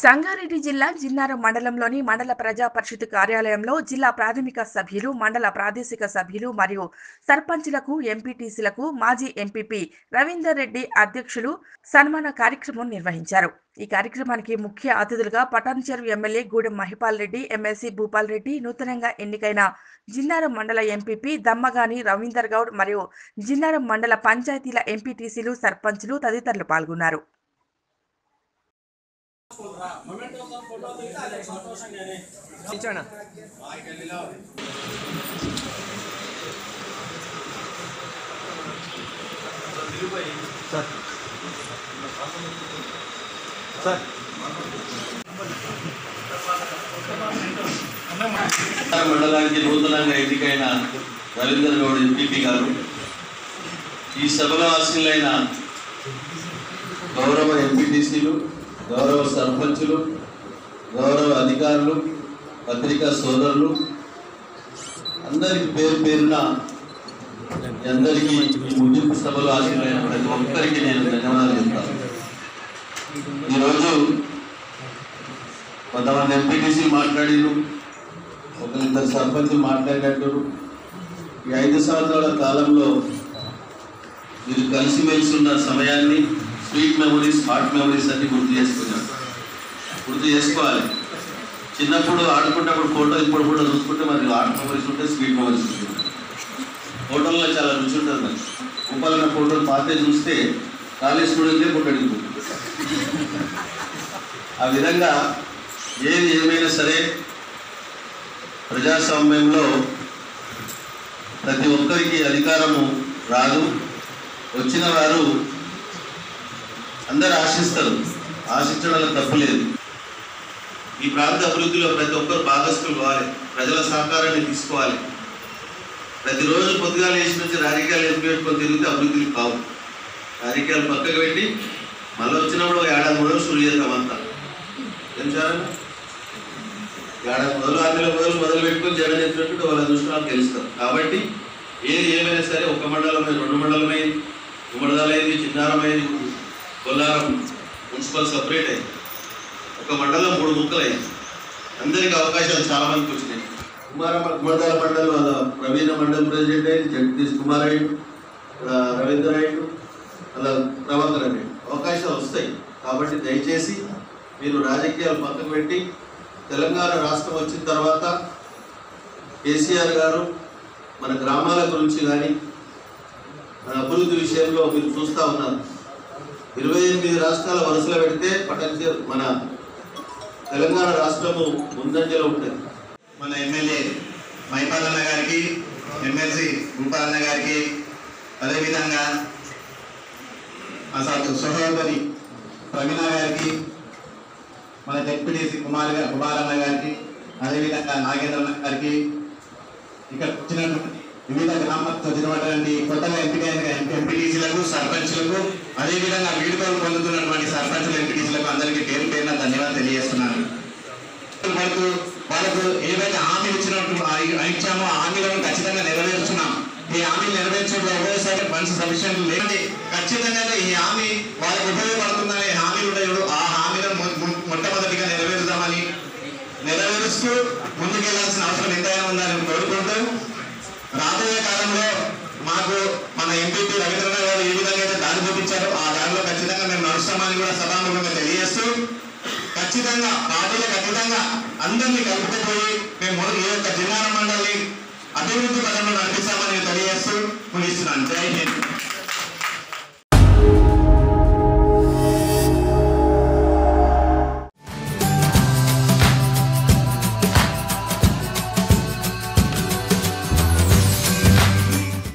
సంగారెడ్డి జిల్లా జిన్నారం మండలంలోని మండల ప్రజా పరిషత్ కార్యాలయంలో జిల్లా ప్రాథమిక సభ్యులు మండల ప్రాదేశిక సభ్యులు మరియు సర్పంచులకు ఎంపీటీసీలకు మాజీ ఎంపీపీ రవీందర్ రెడ్డి అధ్యక్షులు సన్మాన కార్యక్రమం నిర్వహించారు. ఈ కార్యక్రమానికి ముఖ్య అతిథులుగా పటాన్చెరు ఎమ్మెల్యే గూడెం మహిపాల్ రెడ్డి ఎమ్మెల్సీ భూపాల్ రెడ్డి నూతనంగా ఎన్నికైన జిన్నారం మండల ఎంపీపీ దమ్మగాని రవీందర్ గౌడ్ మరియు జిన్నారం మండల పంచాయతీల ఎంపీటీసీలు సర్పంచులు తదితరులు పాల్గొన్నారు. సార్ సార్ మండలానికి నూతనంగా ఎన్నికైన రవీందర్ గౌడ్ ఎంపీపీ గారు ఈ సభలో ఆశీలైన గౌరవ ఎంపీటీసీలు గౌరవ సర్పంచులు గౌరవ అధికారులు పత్రికా సోదరులు అందరికి పేరు పేరున అందరికీ ముగింపు సభలో ఆశీలైన ప్రతి ఒక్కరికి నేను ధన్యవాదాలు చెప్తాను. ఈరోజు కొంతమంది ఎంపీటీసీ మాట్లాడిరు ఒకరిద్దరు సర్పంచులు మాట్లాడినట్టు. ఈ ఐదు సంవత్సరాల కాలంలో మీరు కలిసిమెలిసి ఉన్న సమయాన్ని స్వీట్ మెమరీస్ హార్ట్ మెమరీస్ అన్ని గుర్తు చేసుకున్నాం. గుర్తు చేసుకోవాలి. చిన్నప్పుడు ఆడుకున్నప్పుడు ఫోటో ఇప్పుడు కూడా చూసుకుంటే మరి హార్ట్ మెమరీస్ ఉంటాయి స్వీట్ మెమరీస్ ఉంటాయి. ఫోటోల్లో చాలా రుచి ఉంటుంది మరి ఉపాలన్న ఫోటోలు పాతే చూస్తే కాలేజ్ స్టూడెంట్లే ఫోటో అడుగుతుంది ఆ విధంగా ఏది ఏమైనా సరే ప్రజాస్వామ్యంలో ప్రతి ఒక్కరికి అధికారము రాదు. వచ్చిన వారు అందరు ఆశిస్తారు. ఆశించడంలో తప్పు లేదు. ఈ ప్రాంత అభివృద్ధిలో ప్రతి ఒక్కరు భాగస్థులు కావాలి. ప్రజల సహకారాన్ని తీసుకోవాలి. ప్రతిరోజు పొద్దుగాల వేసి నుంచి రాజకీయాలు ఎంపీ పెట్టుకొని తిరిగితే అభివృద్ధులు కావు. రాజకీయాలు పక్కకు పెట్టి మళ్ళీ వచ్చినప్పుడు ఏడాది మొదలు షురు చేద్దాం అంతా. ఏం చేయాలి ఏడాది మొదలు ఆరు మొదలు మొదలు పెట్టుకొని జగన్ చెప్పినట్టు వాళ్ళ దృష్టిలో తెలుస్తారు కాబట్టి ఏది ఏమైనా సరే ఒక మండలమైంది రెండు మండలమైంది ఉమ్మడిదాలైంది చిన్నారమైంది కొల్లారం మున్సిపల్ సపరేట్ అయింది. ఒక మండలం మూడు ముక్కలు అయింది. అందరికి అవకాశాలు చాలా మందికి వచ్చినాయి. కుమార కుమారదాల మండలం వాళ్ళ ప్రవీణ మండల్ ప్రెసిడెంట్ అయింది జగదీష్ కుమార్ అయ్యిండు రవీంద్ర అయ్యిండు అలా ప్రభాకర్ అవకాశాలు వస్తాయి. కాబట్టి దయచేసి మీరు రాజకీయాలు పక్కకు పెట్టి తెలంగాణ రాష్ట్రం వచ్చిన తర్వాత కేసీఆర్ గారు మన గ్రామాల గురించి కానీ మన అభివృద్ధి విషయంలో మీరు చూస్తూ ఉన్నారు. ఇరవై ఎనిమిది రాష్ట్రాల వరుసలో పెడితే పటంచే మన తెలంగాణ రాష్ట్రము ముందంజలో ఉంటుంది. మన ఎమ్మెల్యే మైపాలన్న గారికి ఎమ్మెల్సీ భూపాలన్న గారికి అదేవిధంగా మా సహ- సహోదరి ప్రవీణ గారికి మన డెప్యూటీసీ కుమార్ కుమారన్న గారికి అదేవిధంగా నాగేంద్రన్న గారికి ఇక్కడ వచ్చినటువంటి వివిధ గ్రామాలకు వచ్చినటువంటి కొత్తగా ఎంపికైన ఎంపీటీసీలకు సర్పంచ్లకు అదేవిధంగా వీడుకోలు పొందుతున్నటువంటి సర్పంచులు ఎంపీటీసీలకు అందరికీ పేరు పేరున ధన్యవాదాలు తెలియజేస్తున్నాను. వరకు వాళ్ళకు ఏవైతే హామీలు ఇచ్చినట్టు ఇచ్చామో ఆ హామీలను ఖచ్చితంగా నెరవేరుస్తున్నాం. ఈ హామీలు నెరవేర్చడంలో ఒక్కోసారి ఫండ్స్ సఫిషియెంట్ లేదండి ఖచ్చితంగా ఈ హామీ వాళ్ళకి ఉపయోగపడుతుందని హామీలు ఉన్నాయో ఆ హామీలను మొట్టమొదటిగా నెరవేరుదామని నెరవేరుస్తూ ముందుకెళ్ళాల్సిన అవసరం ఎంతైనా ఉందని కోరుకుంటూ రాబోయే కాలంలో మాకు మన ఎంపీపీ రవీంద్రనాథ్ గారు ఏ విధంగా అయితే దారి చూపించారో ఆ దారిలో ఖచ్చితంగా మేము నడుస్తామని కూడా సభాముఖంగా తెలియజేస్తూ ఖచ్చితంగా పార్టీలకు అతీతంగా అందరినీ కలుపుకుపోయి మేము ఈ యొక్క జిల్లాల మండలి అభివృద్ధి పదంలో నడిపిస్తామని తెలియజేస్తూ ముగిస్తున్నాను. జై హింద్.